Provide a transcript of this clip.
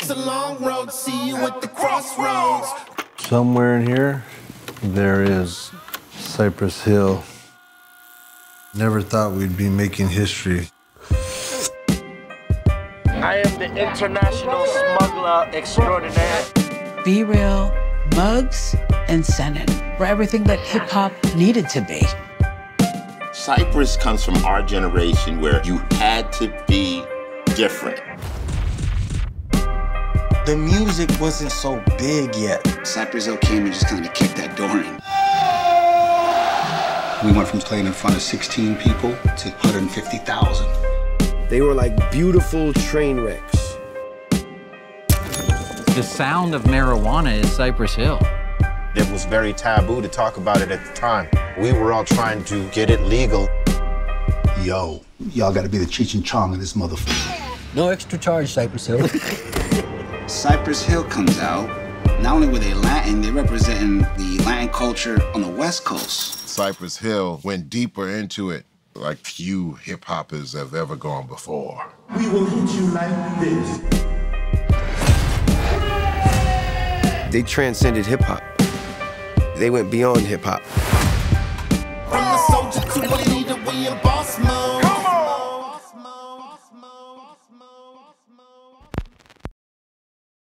It's a long road, see you at the crossroads. Somewhere in here, there is Cypress Hill. Never thought we'd be making history. I am the international smuggler extraordinaire. B-Real, Muggs, and Sen Dog were everything that hip hop needed to be. Cypress comes from our generation where you had to be different. The music wasn't so big yet. Cypress Hill came and just kind of kicked that door in. We went from playing in front of 16 people to 150,000. They were like beautiful train wrecks. The sound of marijuana is Cypress Hill. It was very taboo to talk about it at the time. We were all trying to get it legal. Yo, y'all gotta be the Cheech and Chong of this motherfucker. No extra charge, Cypress Hill. Cypress Hill comes out. Not only were they Latin, they representing the Latin culture on the West Coast. Cypress Hill went deeper into it like few hip hoppers have ever gone before. We will hit you like this. They transcended hip hop. They went beyond hip hop. From the soldier to a leader, we in boss mode.